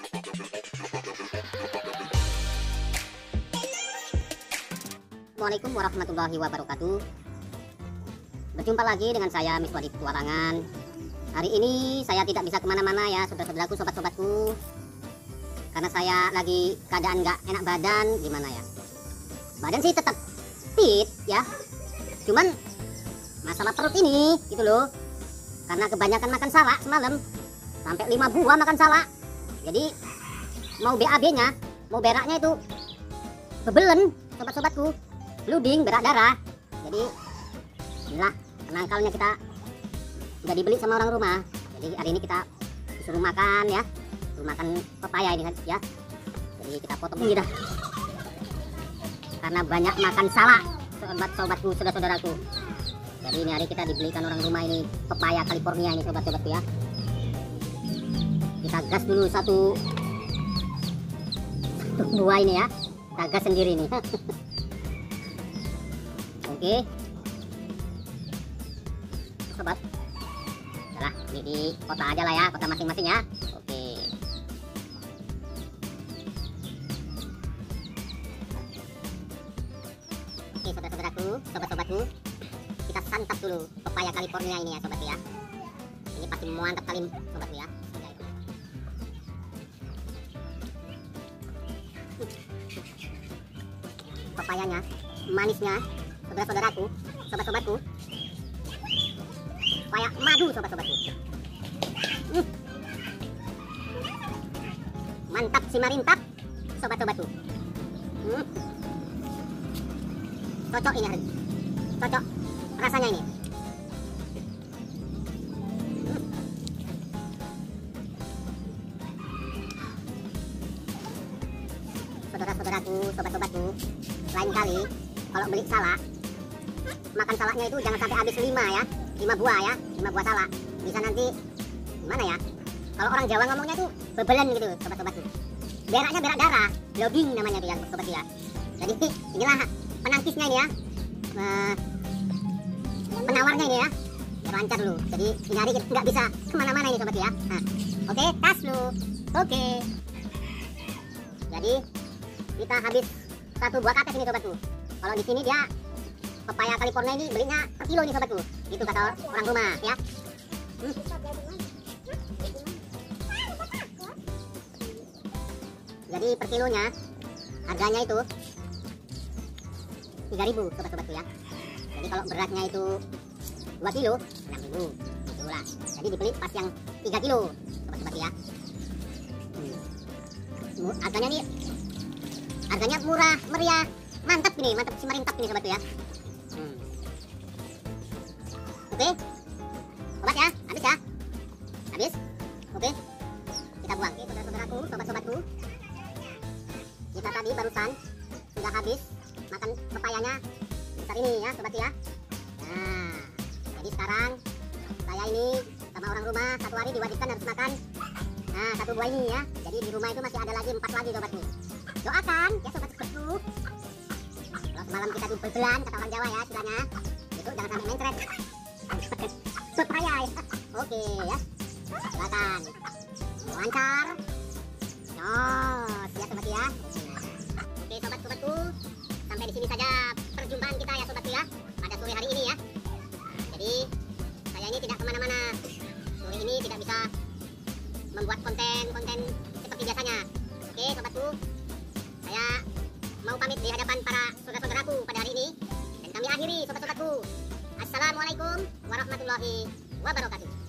Assalamualaikum warahmatullahi wabarakatuh. Berjumpa lagi dengan saya Miswadi Petualangan Hari ini saya tidak bisa ke mana-mana ya saudara-saudaraku, sobat-sobatku. Karena saya lagi keadaan nggak enak badan gimana ya? Badan sih tetap fit ya. Cuman masalah perut ini gitu loh. Karena kebanyakan makan salak semalam. Sampai 5 buah makan salak Jadi mau BAB nya Mau beraknya itu Bebelen sobat-sobatku. Blooding berak darah. Jadi Inilah penangkalnya kita. Udah dibeli sama orang rumah. Jadi hari ini kita disuruh makan ya. Disuruh makan pepaya ini ya. Jadi kita potong ini dah. Karena banyak makan salak Sobat-sobatku, saudara-saudaraku. Jadi ini hari kita dibelikan orang rumah ini Pepaya California ini sobat-sobatku ya Kita gas dulu satu. Satu buah ini ya. Kita gas sendiri nih. Oke. Sobat. Yalah, ini di kota aja lah ya kota masing-masing ya. Oke. Oke saudara-saudaraku sobat-sobatku. Kita santap dulu pepaya California ini ya sobat ya. Ini pasti mantap kali sobat ya pepayanya manisnya saudara-saudaraku sobat-sobatku. Kayak madu sobat-sobatku. Hmm. mantap si marintap sobat-sobatku. Hmm. cocok ini hari. Cocok rasanya ini. Hmm. saudara-saudaraku sobat-sobatku lain kali kalau beli salak makan salaknya itu jangan sampai habis lima ya. Lima buah ya lima buah salak bisa nanti gimana ya? Kalau orang Jawa ngomongnya tuh bebelan gitu sobat-sobatku beraknya berak darah logging namanya dia sobat ya. Jadi inilah penangkisnya ini ya. Uh, penawarnya ini ya. Lancar dulu. Jadi ini hari nggak bisa ke mana-mana ini sobat ya. Nah, oke okay, tas lu. Oke. Okay. jadi kita habis satu buah kates ini sobatku. Kalau di sini dia pepaya California ini belinya per kilo nih sobatku. Itu kata orang rumah ya. Hmm. jadi per kilonya harganya itu 3000 sobat-sobatku ya. Jadi kalau beratnya itu 2 kilo 6000 itulah jadi dibeli pas yang 3 kilo sobat-sobat ya. Hmm. harganya nih harganya murah meriah. Mantap ini mantap si marintap ini sobat ya. Hmm. oke. Obat ya habis ya. Habis. Oke. Kita buang. Oke saudara-saudaraku sobat-sobatku. Kita tadi barusan sudah habis makan pepayanya. Besar ini ya sobat ya. Nah jadi sekarang saya ini sama orang rumah satu hari diwajibkan harus makan. Nah satu buah ini ya. Jadi di rumah itu masih ada lagi empat lagi sobatku doakan ya sobat-sobatku malam kita di bebelan kata orang Jawa ya istilahnya. Itu jangan sampai mencret. Supaya ya. Oke ya. Silakan lancar. Oh siap sobat ya. Oke sobat-sobatku sampai di sini saja perjumpaan kita ya sobat ya. Pada sore hari ini ya. Jadi saya ini tidak ke mana-mana. Sore ini tidak bisa membuat konten-konten hadapan para saudara-saudaraku pada hari ini. Dan kami akhiri sobat-sobatku. Assalamualaikum warahmatullahi wabarakatuh